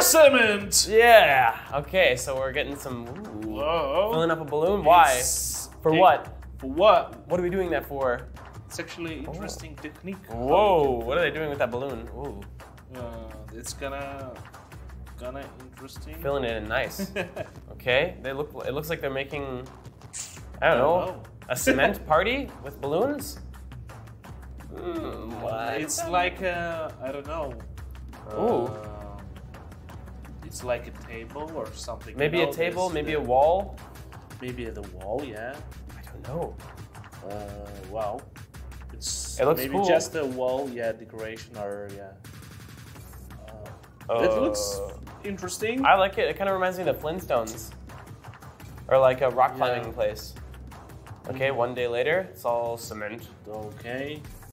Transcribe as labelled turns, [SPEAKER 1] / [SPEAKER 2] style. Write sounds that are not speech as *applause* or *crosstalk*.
[SPEAKER 1] cement.
[SPEAKER 2] Yeah. Okay, so we're getting some. Ooh,
[SPEAKER 1] Whoa.
[SPEAKER 2] filling up a balloon. Why?
[SPEAKER 1] It's-
[SPEAKER 2] For
[SPEAKER 1] it-
[SPEAKER 2] what?
[SPEAKER 1] For what?
[SPEAKER 2] What are we doing that for?
[SPEAKER 1] It's actually interesting technique.
[SPEAKER 2] Whoa! What are they doing with that balloon? Ooh,
[SPEAKER 1] Uh, it's gonna, gonna interesting.
[SPEAKER 2] filling it in nice. *laughs* Okay, they look. It looks like they're making. I don't know.
[SPEAKER 1] know.
[SPEAKER 2] A cement *laughs* party with balloons. Hmm, what?
[SPEAKER 1] It's like uh, I don't know.
[SPEAKER 2] Ooh.
[SPEAKER 1] Uh, it's like a table or something. you
[SPEAKER 2] Maybe a table, maybe
[SPEAKER 1] uh,
[SPEAKER 2] a wall.
[SPEAKER 1] Maybe the wall, yeah.
[SPEAKER 2] I don't know.
[SPEAKER 1] Uh, wow. It's
[SPEAKER 2] It looks
[SPEAKER 1] maybe
[SPEAKER 2] cool.
[SPEAKER 1] just a wall, yeah, decoration or yeah.
[SPEAKER 2] Uh,
[SPEAKER 1] it looks interesting.
[SPEAKER 2] I like it. It kind of reminds me of the Flintstones, or like a rock climbing
[SPEAKER 1] Yeah.
[SPEAKER 2] place. Okay, one day later, it's all cement.
[SPEAKER 1] Okay.